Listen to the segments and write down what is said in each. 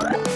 Bye.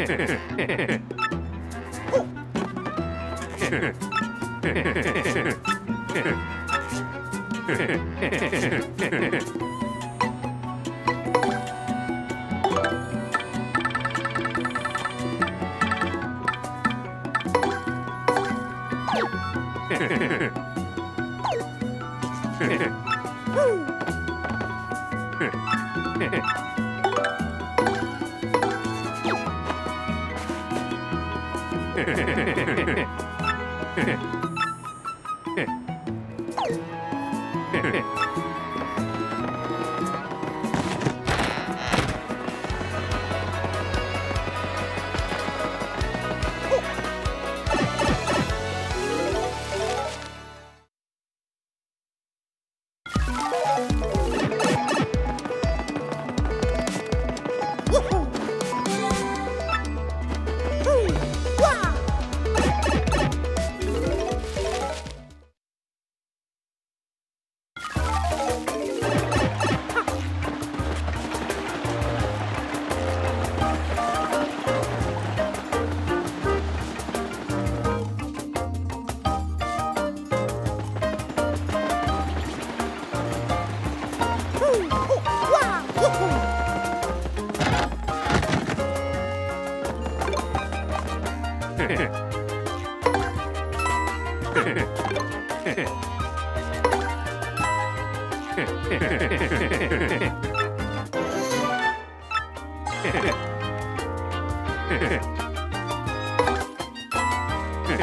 Hehehe you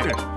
对。